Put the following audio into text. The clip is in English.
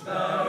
Peter Star.